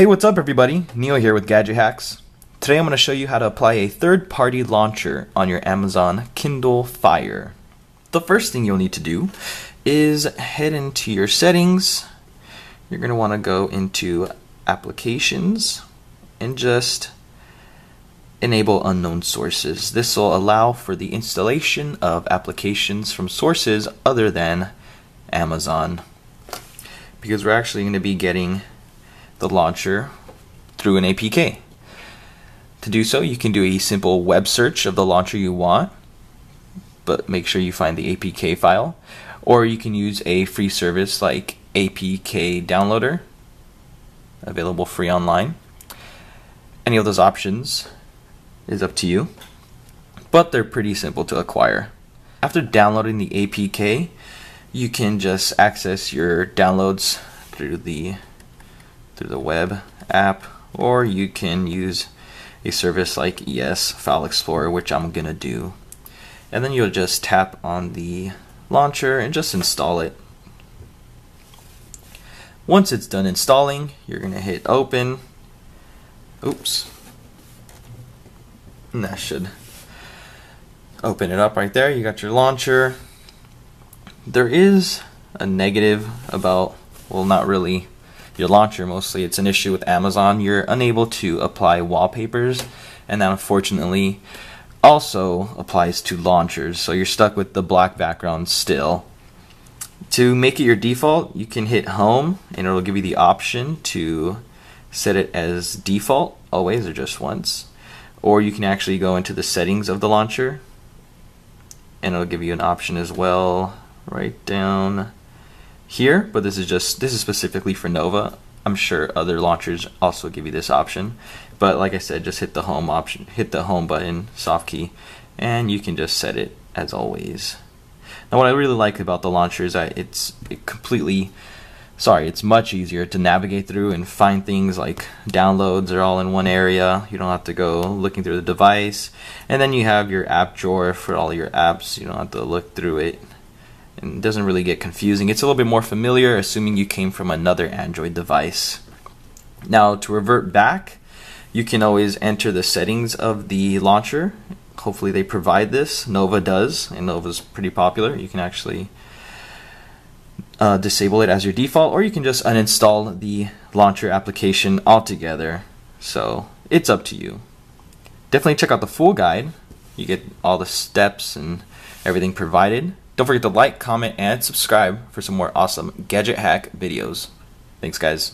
Hey, what's up everybody? Neil here with Gadget Hacks. Today I'm going to show you how to apply a third-party launcher on your Amazon Kindle Fire. The first thing you'll need to do is head into your settings. You're going to want to go into applications and just enable unknown sources. This will allow for the installation of applications from sources other than Amazon because we're actually going to be getting the launcher through an APK. To do so, you can do a simple web search of the launcher you want, but make sure you find the APK file, or you can use a free service like APK Downloader, available free online. Any of those options is up to you, but they're pretty simple to acquire. After downloading the APK, you can just access your downloads through the through the web app or you can use a service like ES File Explorer which I'm gonna do. And then you'll just tap on the launcher and just install it. Once it's done installing you're gonna hit open. Oops. And that should open it up right there. You got your launcher. There is a negative about well not really your launcher mostly. It's an issue with Amazon. You're unable to apply wallpapers, and that unfortunately also applies to launchers. So you're stuck with the black background still. To make it your default, you can hit home and it'll give you the option to set it as default always or just once. Or you can actually go into the settings of the launcher and it'll give you an option as well right down here, but this is just this is specifically for Nova. I'm sure other launchers also give you this option, but like I said, just hit the home option, hit the home button, soft key, and you can just set it as always. Now, what I really like about the launcher is that it's it completely, sorry, it's much easier to navigate through and find things like downloads are all in one area. You don't have to go looking through the device, and then you have your app drawer for all your apps. You don't have to look through it and doesn't really get confusing. It's a little bit more familiar, assuming you came from another Android device. Now, to revert back, you can always enter the settings of the launcher. Hopefully, they provide this. Nova does, and Nova's pretty popular. You can actually uh, disable it as your default, or you can just uninstall the launcher application altogether. So, it's up to you. Definitely check out the full guide. You get all the steps and everything provided. Don't forget to like, comment, and subscribe for some more awesome gadget hack videos. Thanks, guys.